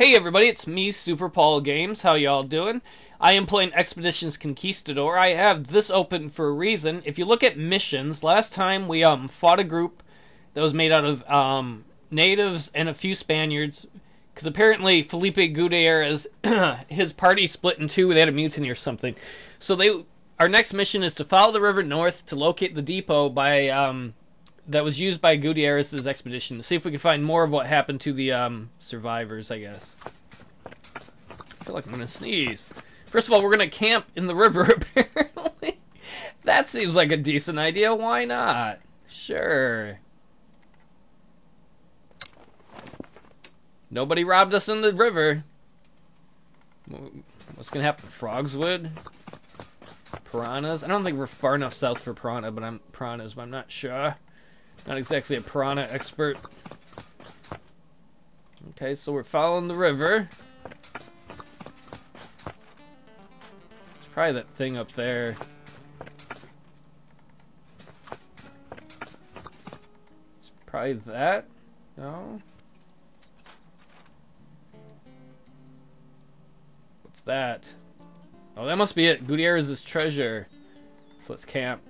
Hey everybody, it's me, Super Paul Games. How y'all doing? I am playing Expeditions Conquistador. I have this open for a reason. If you look at missions, last time we um fought a group that was made out of um natives and a few Spaniards. Because apparently Felipe Gutierrez, his party split in two. They had a mutiny or something. So they, our next mission is to follow the river north to locate the depot by um, that was used by Gutierrez's expedition. To see if we can find more of what happened to the um, survivors. I guess. I feel like I'm gonna sneeze. First of all, we're gonna camp in the river. Apparently, that seems like a decent idea. Why not? Sure. Nobody robbed us in the river. What's gonna happen? Frogswood? Piranhas? I don't think we're far enough south for piranha, but I'm piranhas, but I'm not sure. Not exactly a piranha expert. Okay, so we're following the river. It's probably that thing up there. It's probably that. No. What's that? Oh, that must be it. Gutierrez's treasure. So let's camp.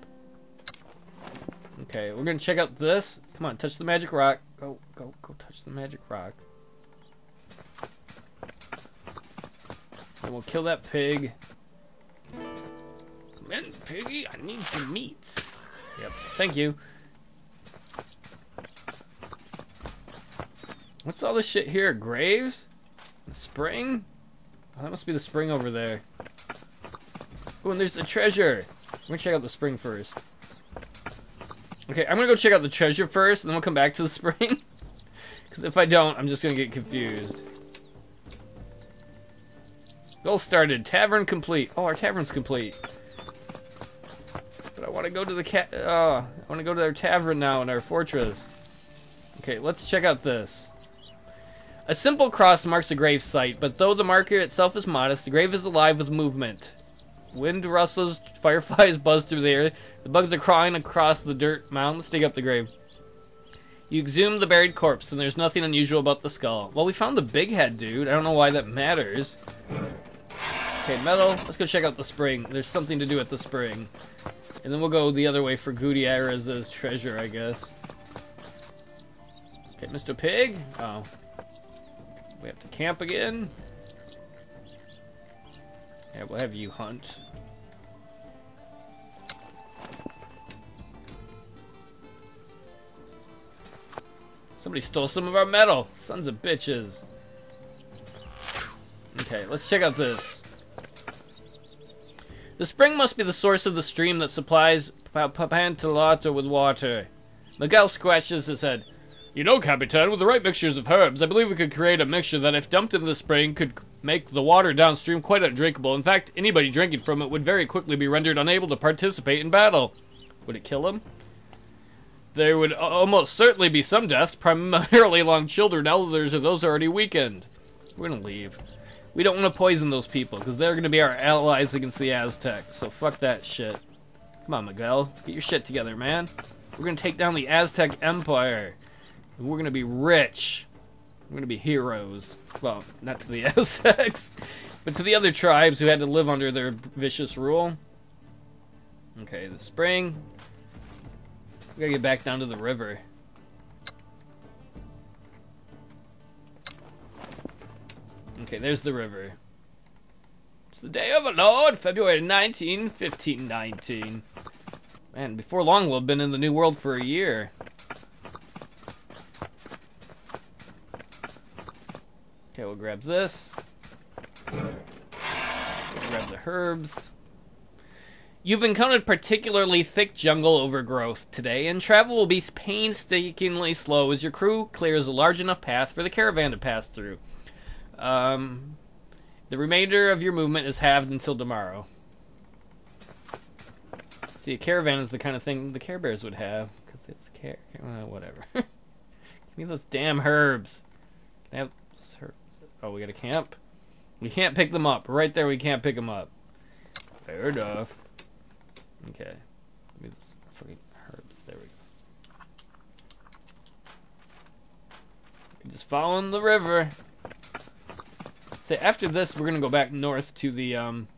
Okay, we're gonna check out this. Come on, touch the magic rock. Go, go, go touch the magic rock. And we'll kill that pig. Come in, piggy. I need some meats. Yep, thank you. What's all this shit here? Graves? A spring? Oh, that must be the spring over there. Oh, and there's the treasure. We're gonna check out the spring first. Okay, I'm gonna go check out the treasure first, and then we'll come back to the spring. Because if I don't, I'm just gonna get confused. Goal started. Tavern complete. Oh, our tavern's complete. But I want to go to the cat. Oh, uh, I want to go to our tavern now in our fortress. Okay, let's check out this. A simple cross marks the grave site, but though the marker itself is modest, the grave is alive with movement. Wind rustles, fireflies buzz through the air, the bugs are crawling across the dirt to dig up the grave. You exhume the buried corpse, and there's nothing unusual about the skull. Well, we found the big head, dude. I don't know why that matters. Okay, metal. Let's go check out the spring. There's something to do at the spring. And then we'll go the other way for Gutierrez's treasure, I guess. Okay, Mr. Pig. Oh. We have to camp again. Yeah, we'll have you hunt. Somebody stole some of our metal. Sons of bitches. Okay, let's check out this. The spring must be the source of the stream that supplies Papantolata with water. Miguel scratches his head. You know, Capitan, with the right mixtures of herbs, I believe we could create a mixture that, if dumped in the spring, could make the water downstream quite undrinkable. In fact, anybody drinking from it would very quickly be rendered unable to participate in battle. Would it kill them? There would almost certainly be some deaths, primarily among children, elders, or those already weakened. We're gonna leave. We don't want to poison those people, because they're gonna be our allies against the Aztecs, so fuck that shit. Come on, Miguel. Get your shit together, man. We're gonna take down the Aztec Empire. We're gonna be rich. We're gonna be heroes. Well, not to the Aztecs, but to the other tribes who had to live under their vicious rule. Okay, the spring. We gotta get back down to the river. Okay, there's the river. It's the day of the Lord, February 19, 1519. Man, before long we'll have been in the New World for a year. Okay, this. Grab the herbs. You've encountered particularly thick jungle overgrowth today, and travel will be painstakingly slow as your crew clears a large enough path for the caravan to pass through. Um, the remainder of your movement is halved until tomorrow. See, a caravan is the kind of thing the Care Bears would have, because it's care. Uh, whatever. Give me those damn herbs. Can I have? Oh, we got to camp. We can't pick them up. Right there, we can't pick them up. Fair enough. Okay. fucking herbs. There we go. Just following the river. So after this, we're gonna go back north to the um.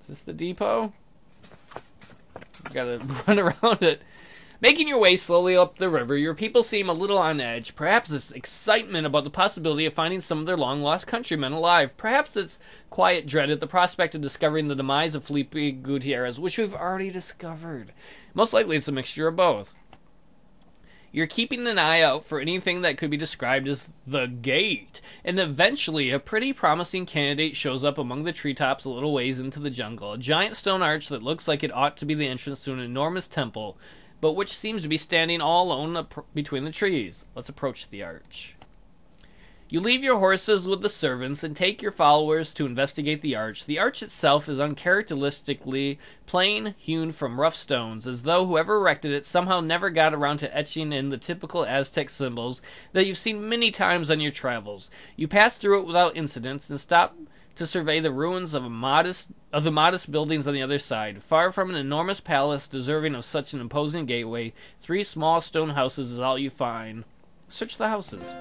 Is this the depot? Gotta run around it. Making your way slowly up the river, your people seem a little on edge. Perhaps it's excitement about the possibility of finding some of their long lost countrymen alive. Perhaps it's quiet dread at the prospect of discovering the demise of Felipe Gutierrez, which we've already discovered. Most likely it's a mixture of both. You're keeping an eye out for anything that could be described as the gate, and eventually a pretty promising candidate shows up among the treetops a little ways into the jungle. A giant stone arch that looks like it ought to be the entrance to an enormous temple, but which seems to be standing all alone between the trees. Let's approach the arch. You leave your horses with the servants and take your followers to investigate the arch. The arch itself is uncharacteristically plain, hewn from rough stones, as though whoever erected it somehow never got around to etching in the typical Aztec symbols that you've seen many times on your travels. You pass through it without incidents and stop to survey the ruins of a modest of the modest buildings on the other side. Far from an enormous palace deserving of such an imposing gateway, three small stone houses is all you find. Search the houses.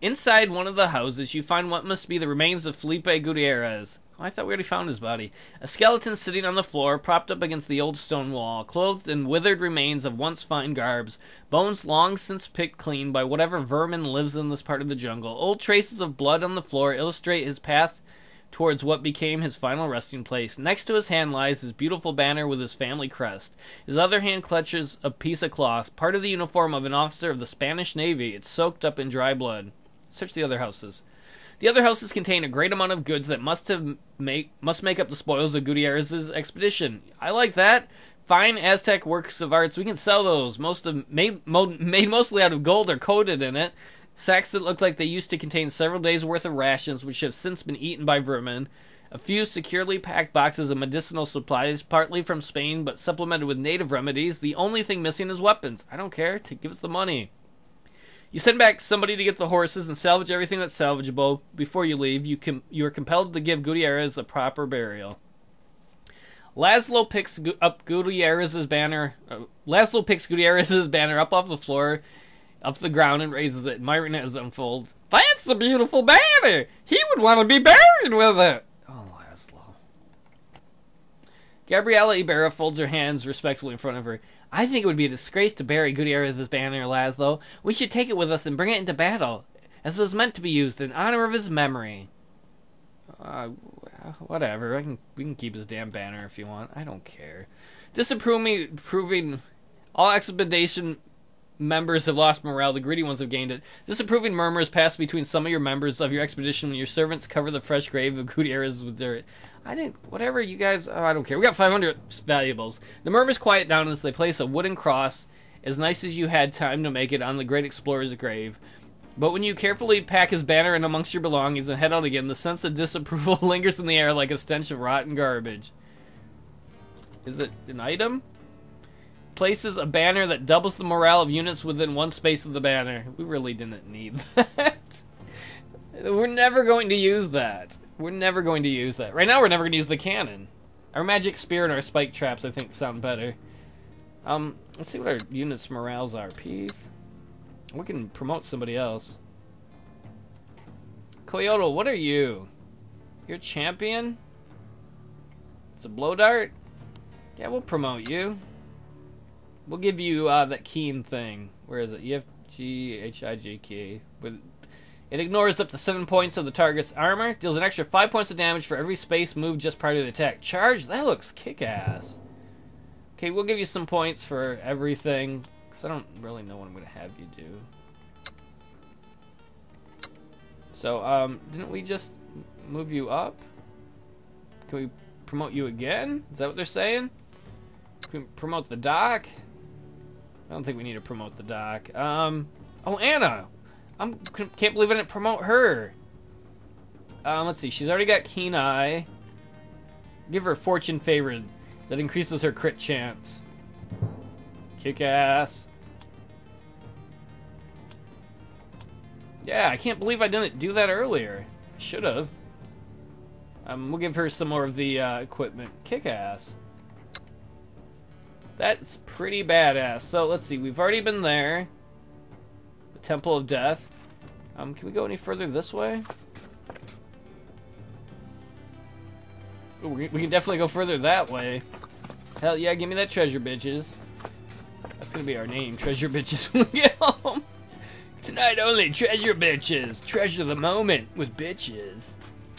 Inside one of the houses, you find what must be the remains of Felipe Gutierrez. I thought we already found his body. A skeleton sitting on the floor, propped up against the old stone wall, clothed in withered remains of once fine garbs, bones long since picked clean by whatever vermin lives in this part of the jungle. Old traces of blood on the floor illustrate his path towards what became his final resting place. Next to his hand lies his beautiful banner with his family crest. His other hand clutches a piece of cloth, part of the uniform of an officer of the Spanish Navy. It's soaked up in dry blood. Search the other houses. The other houses contain a great amount of goods that must have make must make up the spoils of Gutierrez's expedition. I like that. Fine Aztec works of arts. We can sell those. Most of made made mostly out of gold are coated in it. Sacks that look like they used to contain several days' worth of rations, which have since been eaten by vermin. A few securely packed boxes of medicinal supplies, partly from Spain but supplemented with native remedies. The only thing missing is weapons. I don't care. To give us the money. You send back somebody to get the horses and salvage everything that's salvageable. Before you leave, you com- you are compelled to give Gutierrez a proper burial. Laszlo picks gu- up Gutierrez's banner. Uh, Laszlo picks Gutierrez's banner up off the floor, off the ground, and raises it. Myron as unfolds. That's a beautiful banner. He would want to be buried with it. Oh, Laszlo. Gabriela Ybarra folds her hands respectfully in front of her. I think it would be a disgrace to bury Gutierrez's banner, Laszlo. We should take it with us and bring it into battle, as it was meant to be used in honor of his memory. Uh, whatever. I can we can keep his damn banner if you want. I don't care. Disapproving proving all expedition members have lost morale. The greedy ones have gained it. Disapproving murmurs pass between some of your members of your expedition when your servants cover the fresh grave of Gutierrez with dirt. I didn't. Whatever you guys. Oh, I don't care. We got 500 valuables. The murmurs quiet down as they place a wooden cross, as nice as you had time to make it, on the great explorer's grave. But when you carefully pack his banner in amongst your belongings and head out again, the sense of disapproval lingers in the air like a stench of rotten garbage. Is it an item? Places a banner that doubles the morale of units within one space of the banner. We really didn't need that. We're never going to use that. We're never going to use that. Right now, we're never going to use the cannon. Our magic spear and our spike traps, I think, sound better. Um, let's see what our units' morales are. Peace. We can promote somebody else. Coyote, what are you? You're champion? It's a blow dart? Yeah, we'll promote you. We'll give you uh, that keen thing. Where is it? You have G H I J K with it ignores up to 7 points of the target's armor, deals an extra 5 points of damage for every space moved just prior to the attack. Charge? That looks kick-ass. Okay, we'll give you some points for everything, because I don't really know what I'm going to have you do. So, um, didn't we just move you up? Can we promote you again? Is that what they're saying? Can we promote the dock? I don't think we need to promote the doc. Um, oh, Ana! I can't believe I didn't promote her. Um, let's see. She's already got Keen Eye. Give her Fortune Favored. That increases her crit chance. Kick ass. Yeah, I can't believe I didn't do that earlier. Should have. Um, we'll give her some more of the uh, equipment. Kick ass. That's pretty badass. So let's see. We've already been there. The Temple of Death. Um, can we go any further this way? Ooh, we can definitely go further that way. Hell yeah, give me that treasure, bitches. That's gonna be our name, treasure bitches when we get home. Tonight only, treasure bitches. Treasure the moment with bitches.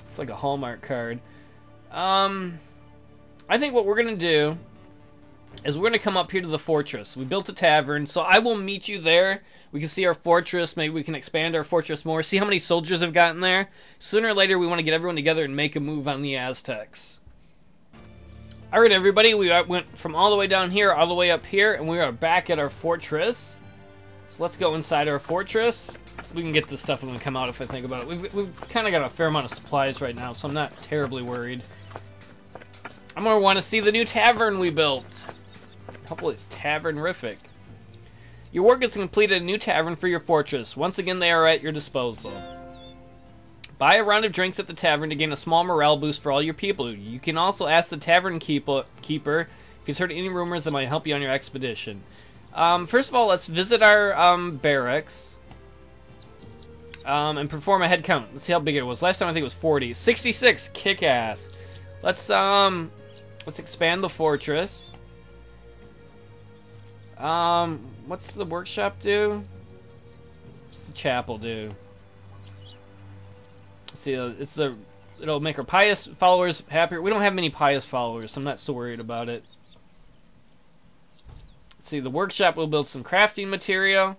It's like a Hallmark card. Um, I think what we're gonna do is we're gonna come up here to the fortress. We built a tavern, so I will meet you there. We can see our fortress. Maybe we can expand our fortress more. See how many soldiers have gotten there. Sooner or later, we want to get everyone together and make a move on the Aztecs. All right, everybody. We went from all the way down here, all the way up here, and we are back at our fortress. So let's go inside our fortress. We can get this stuff when we come out if I think about it. We've, we've kind of got a fair amount of supplies right now, so I'm not terribly worried. I'm going to want to see the new tavern we built. Hopefully it's tavern-rific. Your work is completed a new tavern for your fortress. Once again, they are at your disposal. Buy a round of drinks at the tavern to gain a small morale boost for all your people. You can also ask the tavern keeper if he's heard any rumors that might help you on your expedition. Um, first of all, let's visit our um, barracks um, and perform a head count. Let's see how big it was. Last time I think it was 40. 66, kick ass. Let's um, let's expand the fortress. Um, what's the workshop do? What's the chapel do? see, uh, it's a it'll make our pious followers happier. We don't have many pious followers, so I'm not so worried about it. See, the workshop will build some crafting material.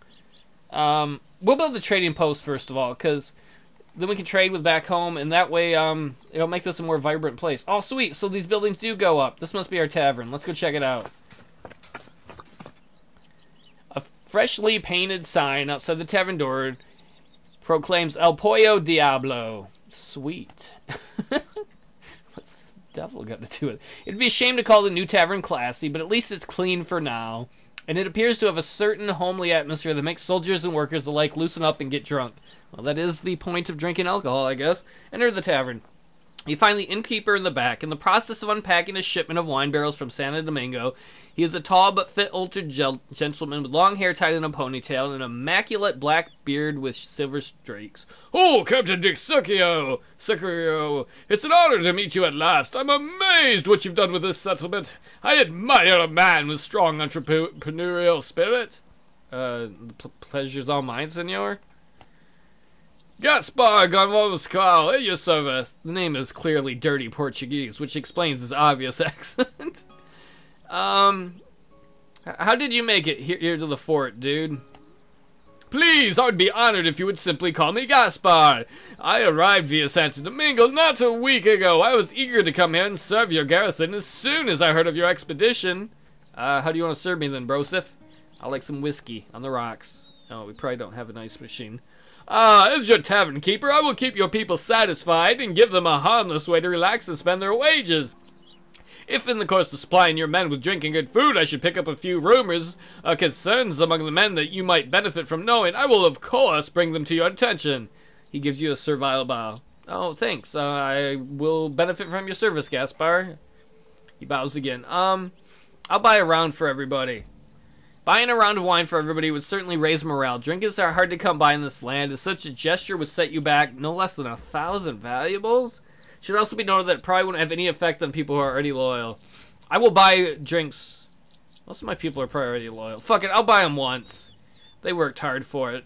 Um, we'll build the trading post first of all, because then we can trade with back home, and that way um, it'll make this a more vibrant place. Oh, sweet! So these buildings do go up. This must be our tavern. Let's go check it out. Freshly painted sign outside the tavern door proclaims El Pollo Diablo. Sweet. What's the devil got to do with it? It'd be a shame to call the new tavern classy, but at least it's clean for now. And it appears to have a certain homely atmosphere that makes soldiers and workers alike loosen up and get drunk. Well, that is the point of drinking alcohol, I guess. Enter the tavern. You find the innkeeper in the back. In the process of unpacking a shipment of wine barrels from Santo Domingo, he is a tall but fit older gentleman with long hair tied in a ponytail and an immaculate black beard with silver streaks. Oh, Captain Dick Succio! Succio! It's an honor to meet you at last. I'm amazed what you've done with this settlement. I admire a man with strong entrepreneurial spirit. Uh, pleasure's all mine, senor. Gaspar Gonvoscal, at your service. The name is clearly dirty Portuguese, which explains his obvious accent. Um, how did you make it here, here to the fort, dude? Please, I would be honored if you would simply call me Gaspar. I arrived via Santo Domingo not a week ago. I was eager to come here and serve your garrison as soon as I heard of your expedition. Uh, how do you want to serve me then, Broseph? I like some whiskey on the rocks. Oh, we probably don't have an ice machine. Ah, as your tavern keeper, I will keep your people satisfied and give them a harmless way to relax and spend their wages. If in the course of supplying your men with drinking good food, I should pick up a few rumors, uh, concerns among the men that you might benefit from knowing, I will of course bring them to your attention. He gives you a servile bow. Oh, thanks. Uh, I will benefit from your service, Gaspar. He bows again. Um, I'll buy a round for everybody. Buying a round of wine for everybody would certainly raise morale. Drinkers are hard to come by in this land, as such a gesture would set you back no less than a thousand valuables. Should also be noted that it probably wouldn't have any effect on people who are already loyal. I will buy drinks. Most of my people are probably already loyal. Fuck it, I'll buy them once. They worked hard for it.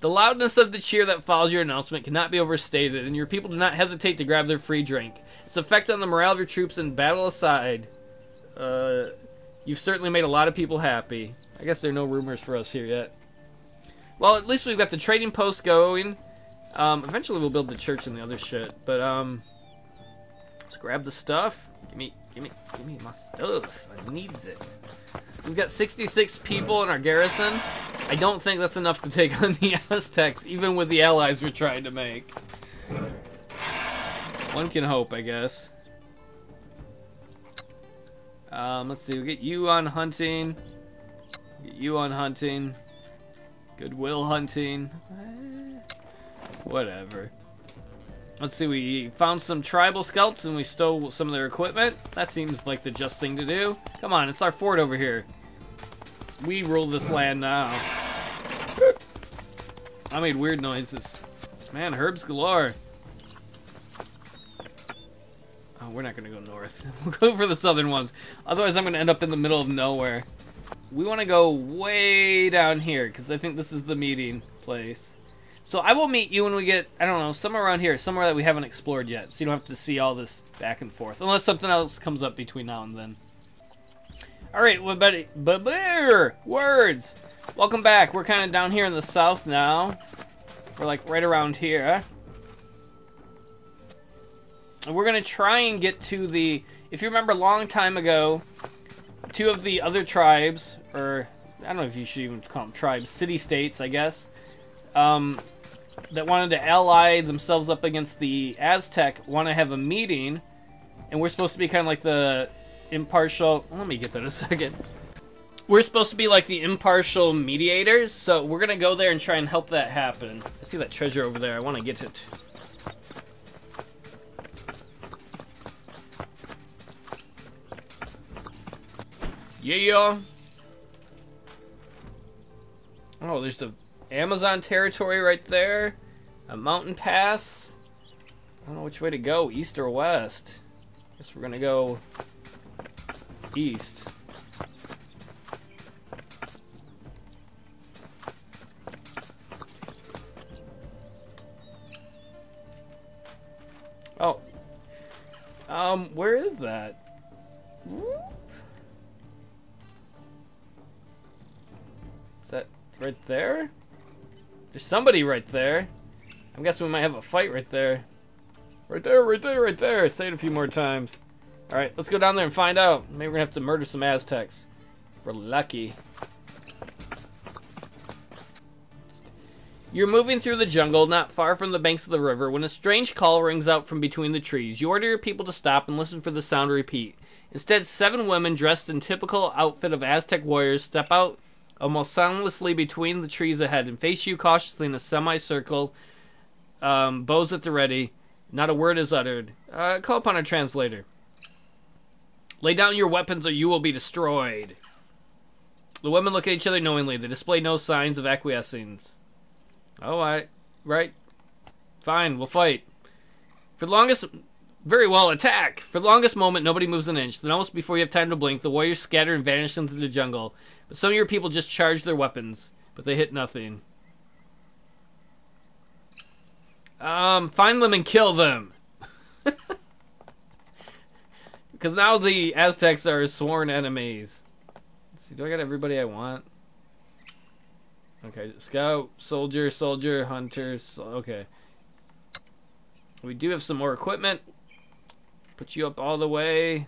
The loudness of the cheer that follows your announcement cannot be overstated, and your people do not hesitate to grab their free drink. Its effect on the morale of your troops in battle aside, uh, you've certainly made a lot of people happy. I guess there are no rumors for us here yet. Well, at least we've got the trading post going. Um, eventually we'll build the church and the other shit, but um, let's grab the stuff. Give me, give me, give me my stuff. I needs it. We've got 66 people in our garrison. I don't think that's enough to take on the Aztecs, even with the allies we're trying to make. One can hope, I guess. Um, let's see. We get you on hunting. Get you on hunting. Goodwill hunting. Whatever. Let's see, we found some tribal scouts and we stole some of their equipment. That seems like the just thing to do. Come on, it's our fort over here. We rule this land now. I made weird noises. Man, herbs galore. Oh, we're not gonna go north. we'll go for the southern ones. Otherwise, I'm gonna end up in the middle of nowhere. We want to go way down here, because I think this is the meeting place. So I will meet you when we get, I don't know, somewhere around here, somewhere that we haven't explored yet, so you don't have to see all this back and forth, unless something else comes up between now and then. Alright, well, buddy, but words! Welcome back. We're kind of down here in the south now. We're like right around here. And we're going to try and get to the, if you remember a long time ago, two of the other tribes, or I don't know if you should even call them tribes, city-states, I guess, um, that wanted to ally themselves up against the Aztec want to have a meeting, and we're supposed to be kind of like the impartial. Let me get that a second. We're supposed to be like the impartial mediators, so we're gonna go there and try and help that happen. I see that treasure over there. I want to get it. Yeah. Oh, there's the Amazon territory right there. A mountain pass. I don't know which way to go, east or west. Guess we're gonna go east. Oh. Um, where is that? Is that right there? There's somebody right there. I'm guessing we might have a fight right there. Right there, right there, right there. Say it a few more times. Alright, let's go down there and find out. Maybe we're gonna have to murder some Aztecs. If we're lucky. You're moving through the jungle, not far from the banks of the river, when a strange call rings out from between the trees. You order your people to stop and listen for the sound to repeat. Instead, seven women dressed in typical outfit of Aztec warriors step out almost soundlessly between the trees ahead and face you cautiously in a semicircle, um, bows at the ready. Not a word is uttered. Uh, call upon a translator. Lay down your weapons or you will be destroyed. The women look at each other knowingly. They display no signs of acquiescence. Oh, I, right. Fine, we'll fight. For the longest, very well, attack! For the longest moment, nobody moves an inch. Then, almost before you have time to blink, the warriors scatter and vanish into the jungle. But some of your people just charge their weapons, but they hit nothing. Um, find them and kill them. Because now the Aztecs are sworn enemies. Let's see, do I got everybody I want? Okay, scout, soldier, soldier, hunter. So, okay. We do have some more equipment. Put you up all the way.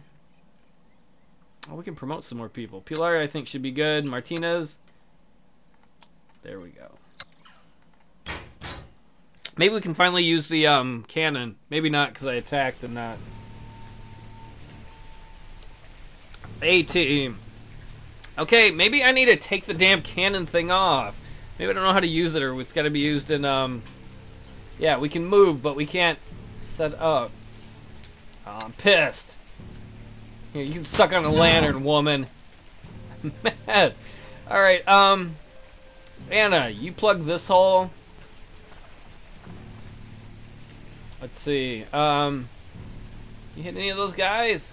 Oh, we can promote some more people. Pilar, I think, should be good. Martinez. There we go. Maybe we can finally use the um, cannon. Maybe not, because I attacked and not. A team. Okay, maybe I need to take the damn cannon thing off. Maybe I don't know how to use it, or it's got to be used in, um... Yeah, we can move, but we can't set up. Oh, I'm pissed. Here, you can suck on a lantern, woman. Mad. Alright, um... Ana, you plug this hole. Let's see. Um... You hit any of those guys?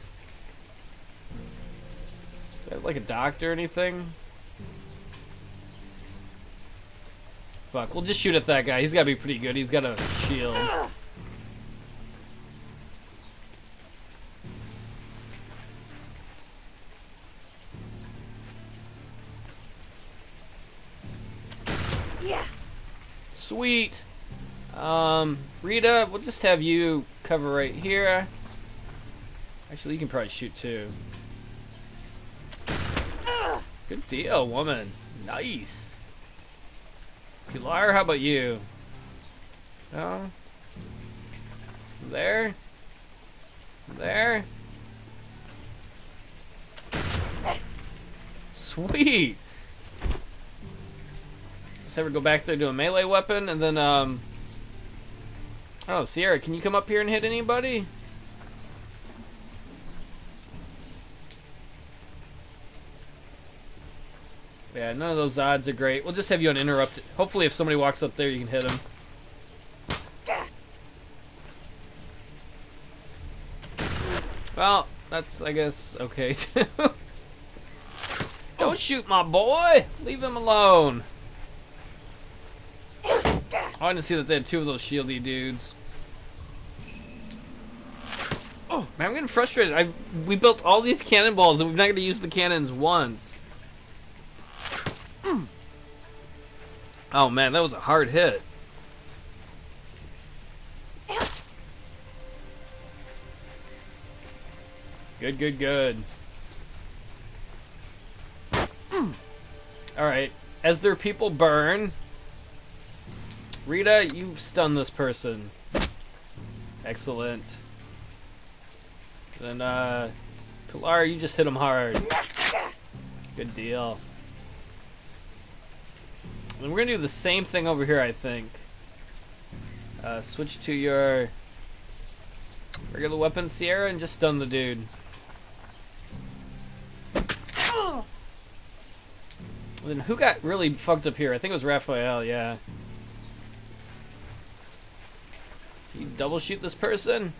like a doctor or anything? Fuck, we'll just shoot at that guy. He's gotta be pretty good. He's got a shield. Sweet. Um, Rita, we'll just have you cover right here. Actually, you can probably shoot too. Good deal, woman. Nice. Pilar, how about you? Oh. There. There. Sweet. Just ever go back there to a melee weapon and then um Oh, Sierra, can you come up here and hit anybody? Yeah, none of those odds are great. We'll just have you uninterrupted. Hopefully, if somebody walks up there, you can hit them. Well, that's, I guess, okay. Don't shoot my boy! Leave him alone! I to see that they had two of those shieldy dudes. Oh man, I'm getting frustrated. I we built all these cannonballs and we're not going to use the cannons once. Oh man, that was a hard hit. Good, good, good. Alright, as their people burn, Rita, you've stunned this person. Excellent. Then, uh, Pilar, you just hit him hard. Good deal. And we're gonna do the same thing over here, I think. Uh, switch to your regular weapon, Sierra, and just stun the dude. Then who got really fucked up here? I think it was Rafael, yeah. You double shoot this person?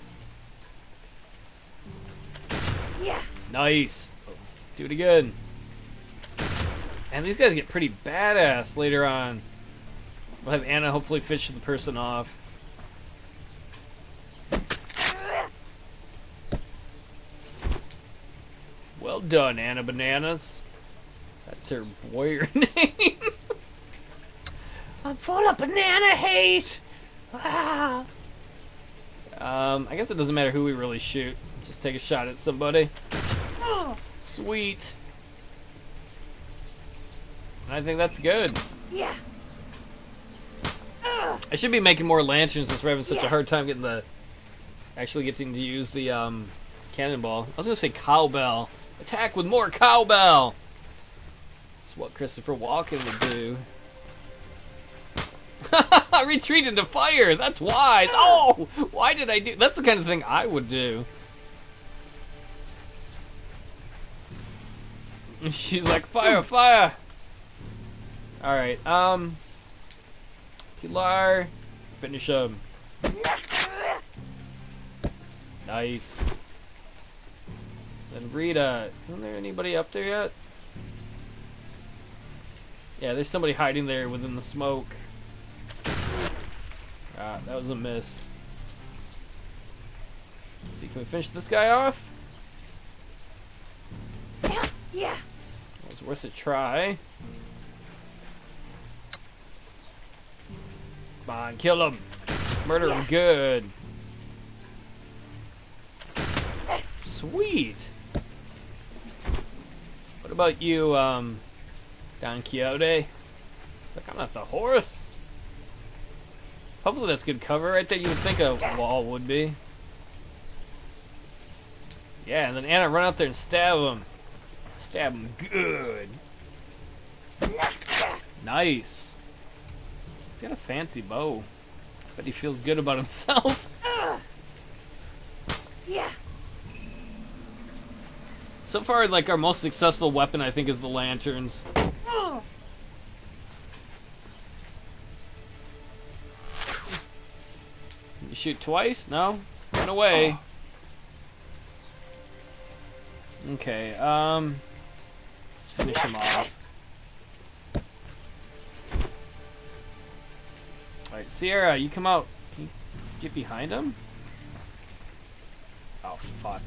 Yeah. Nice. Do it again. And these guys get pretty badass later on. We'll have Ana hopefully fish the person off. Well done, Ana Bananas. That's her warrior name. I'm full of banana hate. Ah. Um, I guess it doesn't matter who we really shoot. Just take a shot at somebody. Sweet. I think that's good. Yeah. I should be making more lanterns since we're having such a hard time getting the actually getting to use the um, cannonball. I was gonna say cowbell. Attack with more cowbell. That's what Christopher Walken would do. Retreat into fire. That's wise. Oh, why did I do? That's the kind of thing I would do. She's like fire, fire. All right. Um. Pilar, finish him. Nice. Then Rita. Isn't there anybody up there yet? Yeah, there's somebody hiding there within the smoke. Ah, that was a miss. Let's see, can we finish this guy off? Yeah. It was worth a try. Come on, kill him. Murder him good. Sweet. What about you, um, Don Quixote? It's like, I'm not the horse. Hopefully that's good cover right there. You would think a wall would be. Yeah, and then Ana run out there and stab him. Stab him good. Nice. He's got a fancy bow. But he feels good about himself. Yeah. So far, like our most successful weapon, I think, is the lanterns. Shoot twice? No? Run away. Okay, um... Let's finish him off. Alright, Sierra, you come out. You get behind him? Oh, fuck.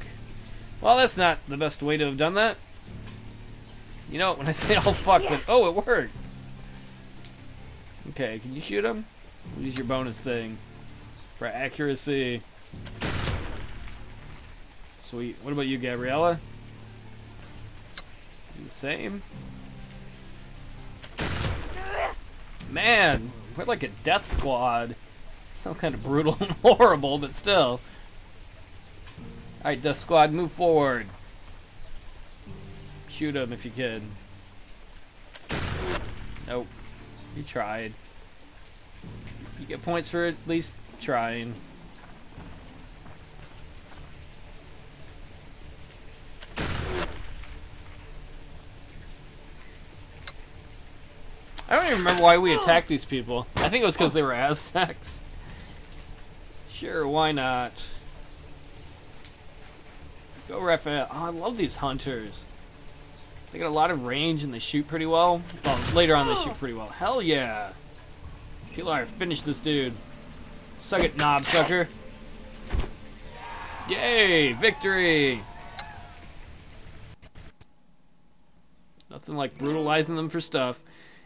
Well, that's not the best way to have done that. You know, when I say oh fuck, then oh, it worked. Okay, can you shoot him? Use your bonus thing for accuracy. Sweet. What about you, Gabriela? The same. Man, we're like a death squad. Sounds kind of brutal and horrible, but still. Alright, Death Squad, move forward. Shoot him if you can. Nope. You tried. You get points for at least trying. I don't even remember why we attacked these people. I think it was because they were Aztecs. Sure, why not? Go Rafael. Oh, I love these hunters. They got a lot of range and they shoot pretty well. Well, later on they shoot oh. pretty well. Hell yeah! Pilar, finish this dude. Suck it, knob sucker. Yay! Victory! Nothing like brutalizing them for stuff.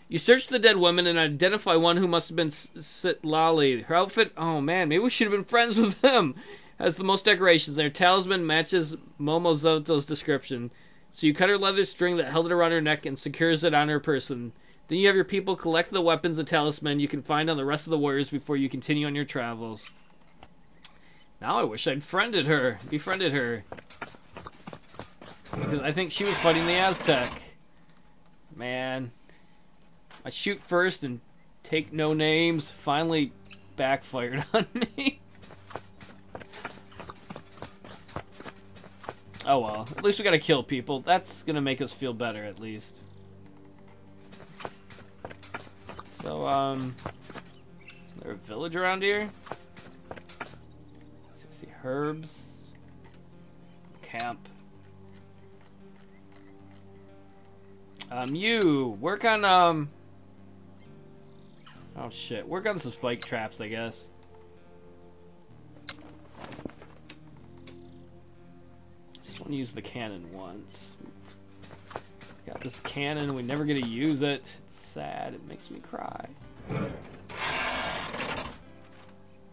You search the dead woman and identify one who must have been Sitlali. Her outfit, oh man, maybe we should have been friends with them. Has the most decorations. Their talisman matches Momozoto's description. So you cut her leather string that held it around her neck and secures it on her person. Then you have your people collect the weapons and talisman you can find on the rest of the warriors before you continue on your travels. Now I wish I'd friended her, befriended her. Because I think she was fighting the Aztec. Man. I shoot first and take no names finally backfired on me. oh well, at least we gotta kill people. That's gonna make us feel better at least. So, um, is there a village around here? see herbs, camp. Um, you work on um. Oh shit, work on some spike traps, I guess. Just want to use the cannon once. Got this cannon, we never get to use it. Sad, it makes me cry.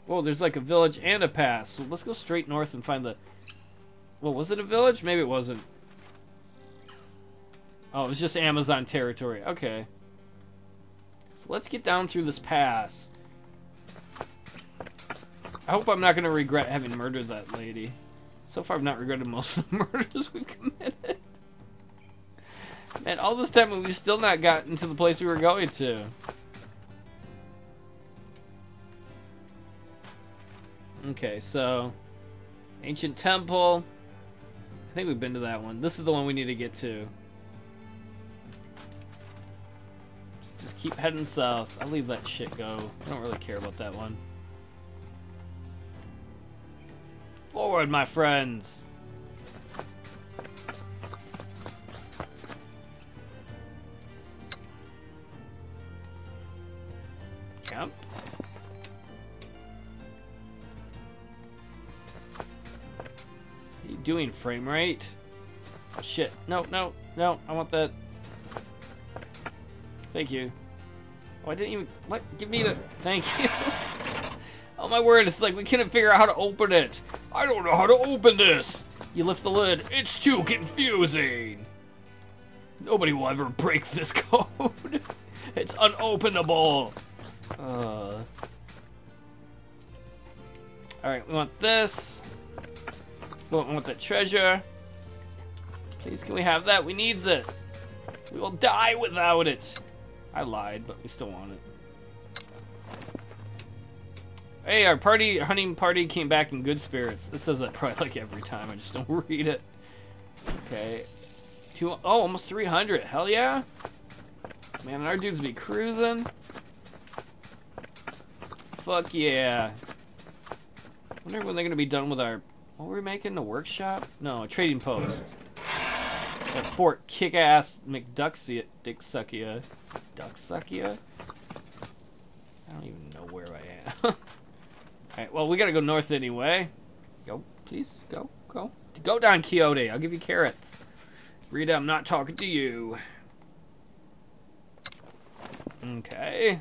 Whoa, there's like a village and a pass. So let's go straight north and find the... Well, was it a village? Maybe it wasn't. Oh, it was just Amazon territory. Okay. So let's get down through this pass. I hope I'm not going to regret having murdered that lady. So far, I've not regretted most of the murders we've committed. Man, all this time we've still not gotten to the place we were going to. Okay, so ancient temple. I think we've been to that one. This is the one we need to get to. Just keep heading south. I'll leave that shit go. I don't really care about that one. Forward, my friends! Are you doing, frame rate? Shit. No, no, no. I want that. Thank you. Oh, I didn't even... What? Give me the... Thank you. oh, my word. It's like we couldn't figure out how to open it. I don't know how to open this. You lift the lid. It's too confusing. Nobody will ever break this code. it's unopenable. Uh... Alright, we want this. We want the treasure. Please, can we have that? We needs it. We will die without it. I lied, but we still want it. Hey, our party, hunting party came back in good spirits. This says that probably like every time. I just don't read it. Okay. Two, oh, almost 300. Hell yeah. Man, our dudes be cruising. Fuck yeah. wonder when they're to be done with our... What were we making? A workshop? No, a trading post. At Fort Kick-Ass McDucksia... Dicksuckia. Ducksuckia? I don't even know where I am. Alright, well, we gotta go north anyway. Go, please, go, go. Go down, Quixote. I'll give you carrots. Rita, I'm not talking to you. Okay.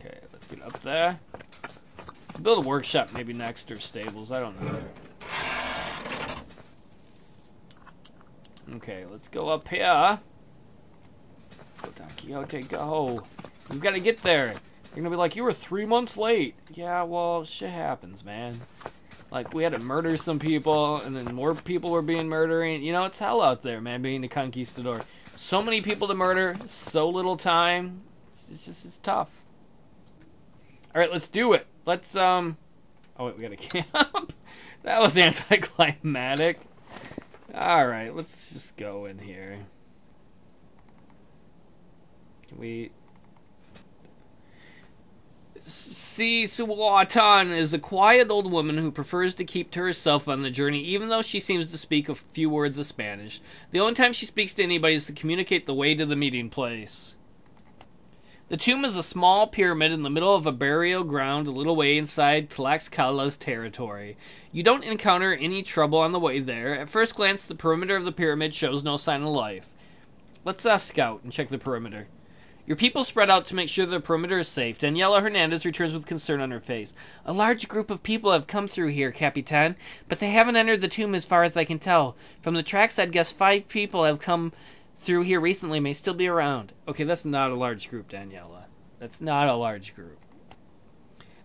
Okay, let's get up there. Build a workshop maybe next or stables. I don't know. Okay, let's go up here. Go Don Quixote, go. We've got to get there. You're gonna be like, you were three months late. Yeah, well, shit happens, man. Like, we had to murder some people, and then more people were being murdering. You know, it's hell out there, man, being a conquistador. So many people to murder, so little time. It's just, it's tough. Alright, let's do it. Let's, um... Oh, wait, we gotta camp? that was anticlimactic. Alright, let's just go in here. Can we Si Suwatan is a quiet old woman who prefers to keep to herself on the journey, even though she seems to speak a few words of Spanish. The only time she speaks to anybody is to communicate the way to the meeting place. The tomb is a small pyramid in the middle of a burial ground a little way inside Tlaxcala's territory. You don't encounter any trouble on the way there. At first glance, the perimeter of the pyramid shows no sign of life. Let's uh, scout and check the perimeter. Your people spread out to make sure the perimeter is safe. Daniela Hernandez returns with concern on her face. A large group of people have come through here, Capitan, but they haven't entered the tomb as far as I can tell. From the tracks, I'd guess five people have come through here recently, may still be around. Okay, that's not a large group, Daniela. That's not a large group.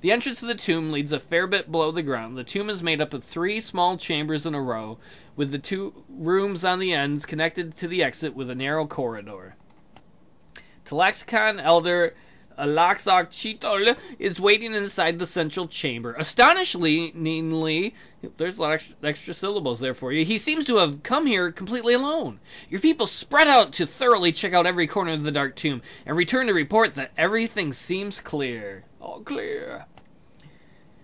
The entrance to the tomb leads a fair bit below the ground. The tomb is made up of three small chambers in a row, with the two rooms on the ends connected to the exit with a narrow corridor. Tlaxcalan elder Alaxochitl is waiting inside the central chamber. Astonishingly, there's a lot of extra, extra, syllables there for you. He seems to have come here completely alone. Your people spread out to thoroughly check out every corner of the dark tomb and return to report that everything seems clear. All clear.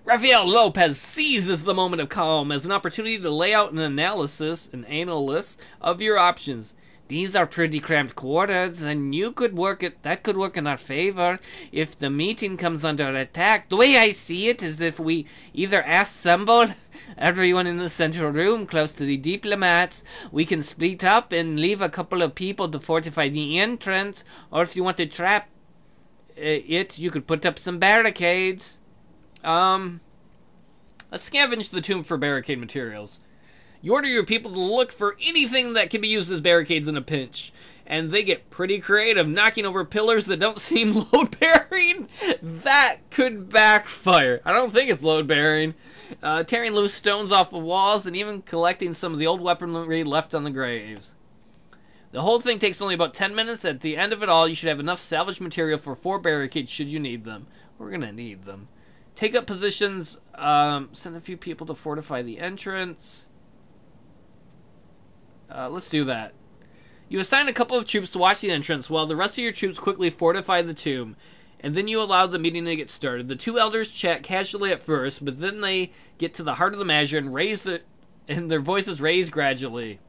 Rafael Lopez seizes the moment of calm as an opportunity to lay out an analysis, an analysis of your options. These are pretty cramped quarters, and you could work it. That could work in our favor if the meeting comes under attack. The way I see it is if we either assemble everyone in the central room close to the diplomats, we can split up and leave a couple of people to fortify the entrance, or if you want to trap uh, it, you could put up some barricades. Um, let's scavenge the tomb for barricade materials. You order your people to look for anything that can be used as barricades in a pinch. And they get pretty creative, knocking over pillars that don't seem load bearing. That could backfire. I don't think it's load bearing. Uh, tearing loose stones off of walls and even collecting some of the old weaponry left on the graves. The whole thing takes only about 10 minutes. At the end of it all, you should have enough salvage material for four barricades should you need them. We're going to need them. Take up positions, um, send a few people to fortify the entrance. Uh, let's do that. You assign a couple of troops to watch the entrance while the rest of your troops quickly fortify the tomb, and then you allow the meeting to get started. The two elders chat casually at first, but then they get to the heart of the matter and raise the and their voices raise gradually.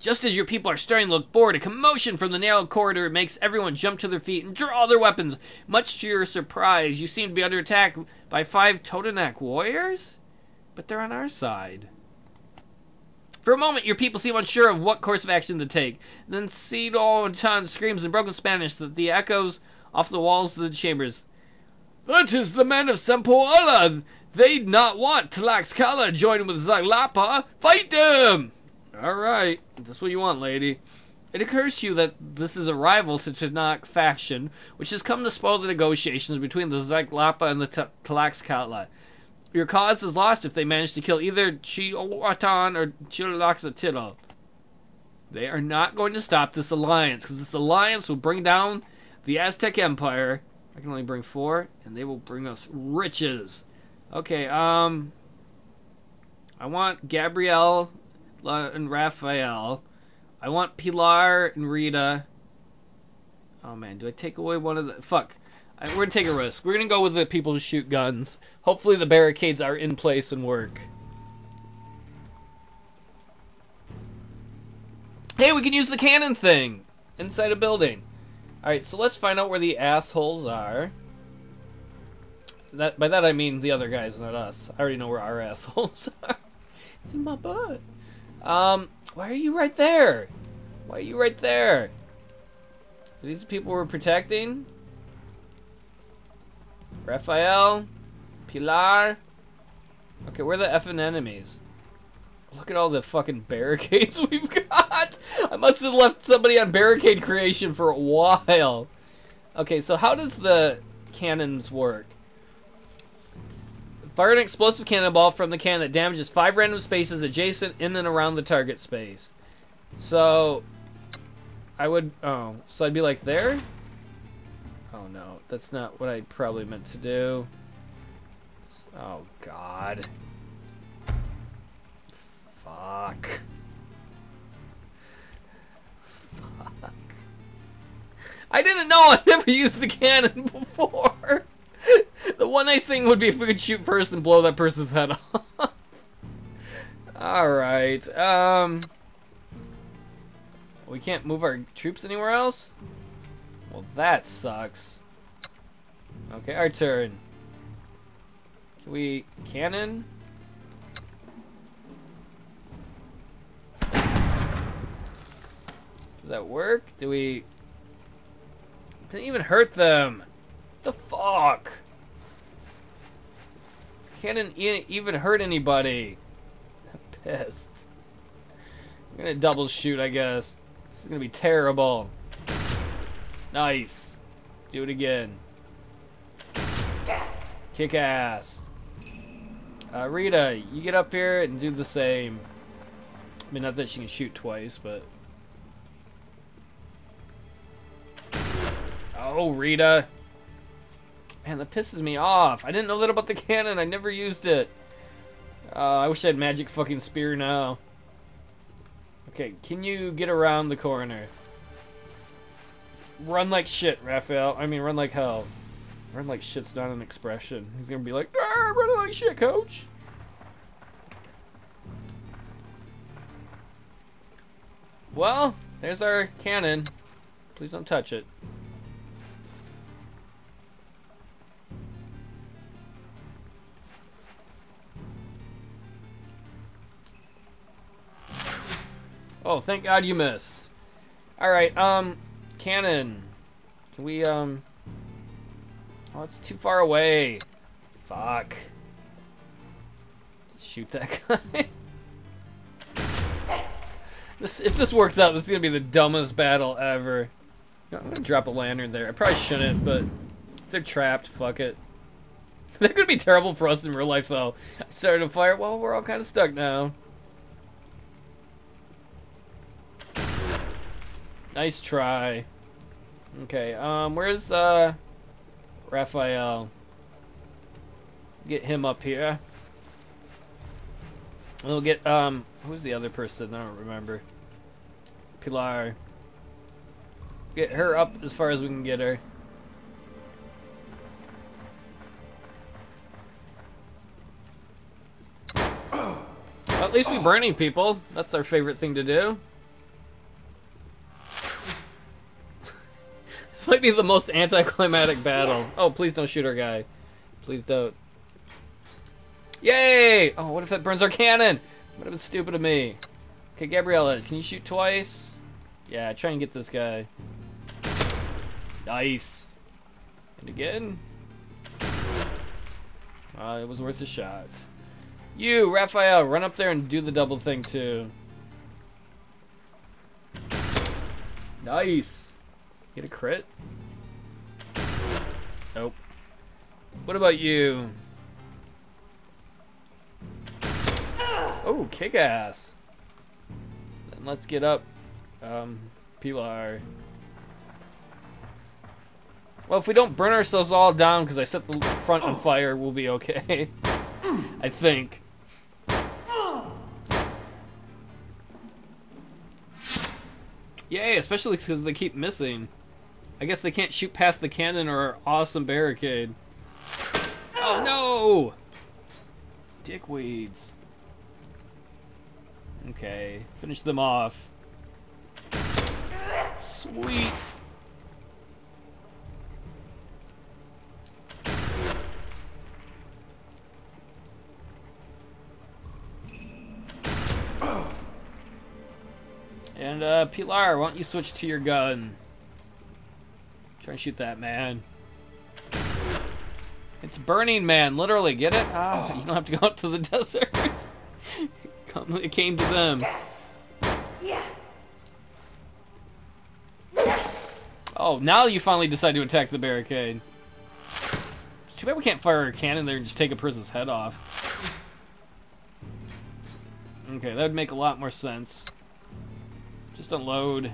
Just as your people are starting to look bored, a commotion from the narrow corridor makes everyone jump to their feet and draw their weapons. Much to your surprise, you seem to be under attack by five Totonac warriors? But they're on our side. For a moment, your people seem unsure of what course of action to take. Then Cito Chan screams in broken Spanish that the echoes off the walls of the chambers. That is the men of Sempoala! They'd not want Tlaxcala joining with Zaglapa! Fight them! Alright, that's what you want, lady. It occurs to you that this is a rival Totonac faction, which has come to spoil the negotiations between the Zaglapa and the Tlaxcala. Your cause is lost if they manage to kill either Chihuatan or Chilaxatilo. They are not going to stop this alliance, because this alliance will bring down the Aztec Empire. I can only bring four, and they will bring us riches. Okay, um... I want Gabrielle and Rafael. I want Pilar and Rita. Oh man, do I take away one of the... Fuck. We're gonna take a risk. We're gonna go with the people who shoot guns. Hopefully the barricades are in place and work. Hey, we can use the cannon thing inside a building. Alright, so let's find out where the assholes are. That By that I mean the other guys, not us. I already know where our assholes are. it's in my butt. Um, why are you right there? Why are you right there? Are these people we're protecting? Rafael, Pilar. Okay, where are the effing enemies? Look at all the fucking barricades we've got. I must have left somebody on barricade creation for a while. Okay, so how does the cannons work? Fire an explosive cannonball from the cannon that damages five random spaces adjacent in and around the target space. So, I would. Oh, so I'd be like there? Oh no, that's not what I probably meant to do. Oh god. Fuck. Fuck. I didn't know. I've never used the cannon before. the one nice thing would be if we could shoot first and blow that person's head off. Alright, um... We can't move our troops anywhere else? Well, that sucks. Okay, our turn. Can we... cannon? Does that work? Do we... Didn't even hurt them. The fuck? Cannon even hurt anybody. Pissed. I'm gonna double shoot, I guess. This is gonna be terrible. Nice. Do it again. Kick ass. Uh, Rita, you get up here and do the same. I mean, not that she can shoot twice, but... Oh, Rita. Man, that pisses me off. I didn't know that about the cannon. I never used it. Uh, I wish I had magic fucking spear now. Okay, can you get around the corner? Run like shit, Rafael. I mean, run like hell. Run like shit's not an expression. He's gonna be like, ah, run like shit, coach. Well, there's our cannon. Please don't touch it. Oh, thank God you missed. Alright, um, cannon. Can we, um... Oh, it's too far away. Fuck. Shoot that guy. this, if this works out, this is gonna be the dumbest battle ever. I'm gonna drop a lantern there. I probably shouldn't, but they're trapped. Fuck it. They're gonna be terrible for us in real life, though. I started a fire. Well, we're all kind of stuck now. Nice try. Okay, um, where's, uh, Rafael? Get him up here. We'll get, um, who's the other person? I don't remember. Pilar. Get her up as far as we can get her. At least we're burning people. That's our favorite thing to do. This might be the most anticlimactic battle. Oh, please don't shoot our guy. Please don't. Yay! Oh, what if that burns our cannon? Would have been stupid of me. Okay, Gabriela, can you shoot twice? Yeah, try and get this guy. Nice. And again. Uh, it was worth a shot. You, Rafael, run up there and do the double thing too. Nice. Get a crit? Nope. What about you? Oh, kick ass. Then let's get up. Um, Pilar. Well, if we don't burn ourselves all down because I set the front on fire, we'll be okay. I think. Yay, especially because they keep missing. I guess they can't shoot past the cannon or awesome barricade. Oh no! Dickweeds. Okay, finish them off. Sweet. And, uh, Pilar, why don't you switch to your gun? Try and shoot that man. It's Burning Man, literally. Get it? Ah, you don't have to go out to the desert. Come, it came to them. Yeah. Oh, now you finally decide to attack the barricade. Too bad we can't fire a cannon there and just take a person's head off. Okay, that would make a lot more sense. Just unload.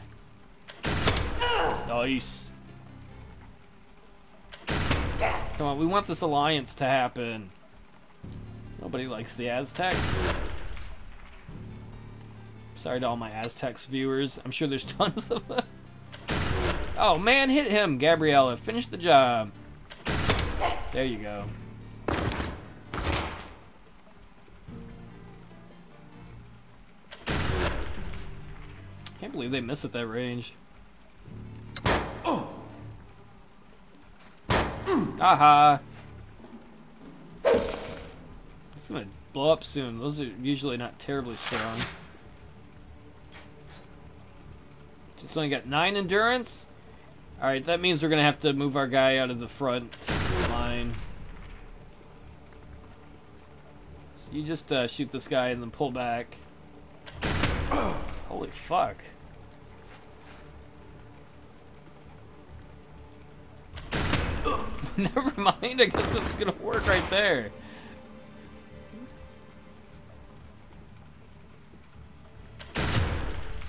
Nice. Come on, we want this alliance to happen. Nobody likes the Aztecs. Sorry to all my Aztecs viewers. I'm sure there's tons of them. Oh man, hit him, Gabriela. Finish the job. There you go. Can't believe they miss at that range. Aha! It's gonna blow up soon. Those are usually not terribly strong. Just only got nine endurance. Alright, that means we're gonna have to move our guy out of the front line. So you just uh, shoot this guy and then pull back. Holy fuck. Never mind, I guess it's gonna work right there.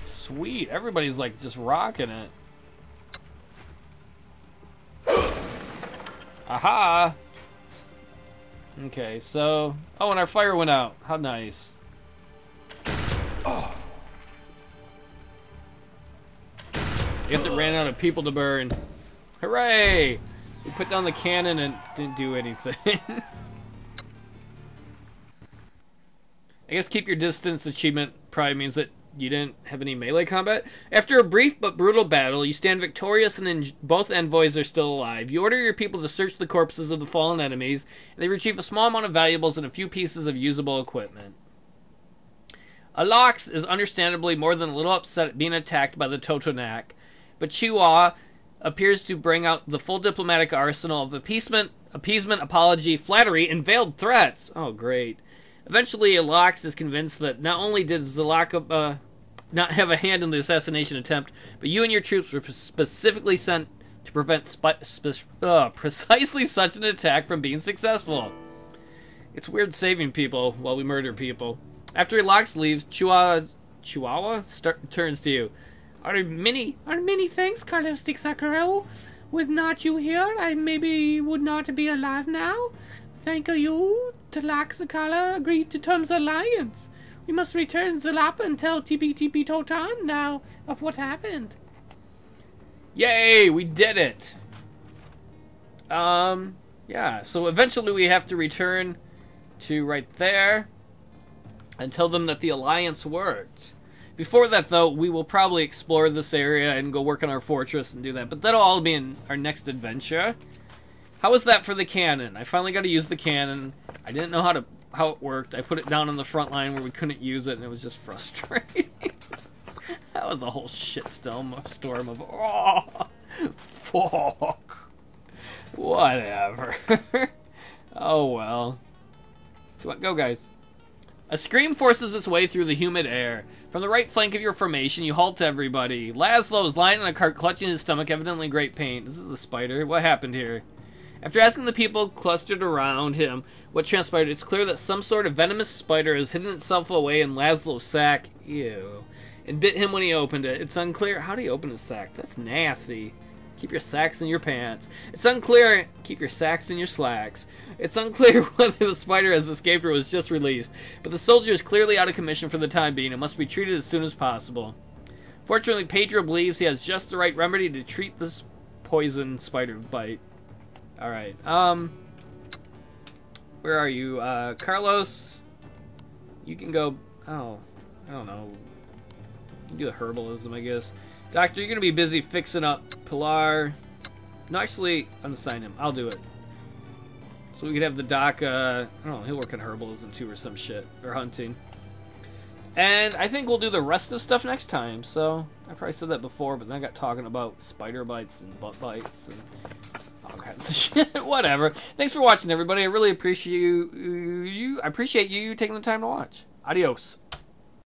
Sweet, everybody's like just rocking it. Aha! Okay, so... Oh, and our fire went out. How nice. I guess it ran out of people to burn. Hooray! We put down the cannon and didn't do anything. I guess keep your distance achievement probably means that you didn't have any melee combat. After a brief but brutal battle, you stand victorious and both envoys are still alive. You order your people to search the corpses of the fallen enemies, and they retrieve a small amount of valuables and a few pieces of usable equipment. Alox is understandably more than a little upset at being attacked by the Totonac, but Chua appears to bring out the full diplomatic arsenal of appeasement, appeasement, apology, flattery, and veiled threats. Oh, great. Eventually, Alox is convinced that not only did Zalaka uh, not have a hand in the assassination attempt, but you and your troops were specifically sent to prevent spe- uh, precisely such an attack from being successful. It's weird saving people while we murder people. After Alox leaves, Chihuahua, Chihuahua start, turns to you. Are many, are many thanks, Carlos de. With not you here, I maybe would not be alive now. Thank you, Tlaxcala agreed to terms alliance. We must return Zalapa and tell TBTB Totan now of what happened. Yay, we did it! Um, yeah, so eventually we have to return to right there and tell them that the alliance worked. Before that, though, we will probably explore this area and go work on our fortress and do that, but that'll all be in our next adventure. How was that for the cannon? I finally got to use the cannon. I didn't know how to how it worked. I put it down on the front line where we couldn't use it, and it was just frustrating. that was a whole shitstorm storm of oh, fuck. Whatever. oh well. Go, guys. A scream forces its way through the humid air. From the right flank of your formation, you halt everybody. Laszlo is lying on a cart, clutching his stomach, evidently in great pain. This is the spider. What happened here? After asking the people clustered around him what transpired, it's clear that some sort of venomous spider has hidden itself away in Laszlo's sack. Ew. And bit him when he opened it. It's unclear. How do you open a sack? That's nasty. Keep your sacks in your pants. It's unclear. Keep your sacks in your slacks. It's unclear whether the spider has escaped or was just released, but the soldier is clearly out of commission for the time being and must be treated as soon as possible. Fortunately, Pedro believes he has just the right remedy to treat this poison spider bite. Alright, um... Where are you? Uh, Carlos? You can go... Oh, I don't know. You can do the herbalism, I guess. Doctor, you're gonna be busy fixing up Pilar. No, actually, unassign him. I'll do it. So we could have the doc, uh, I don't know, he'll work in herbalism too or some shit. Or hunting. And I think we'll do the rest of stuff next time. So, I probably said that before, but then I got talking about spider bites and butt bites and all kinds of shit. Whatever. Thanks for watching, everybody. I really appreciate you, you. I appreciate you taking the time to watch. Adios.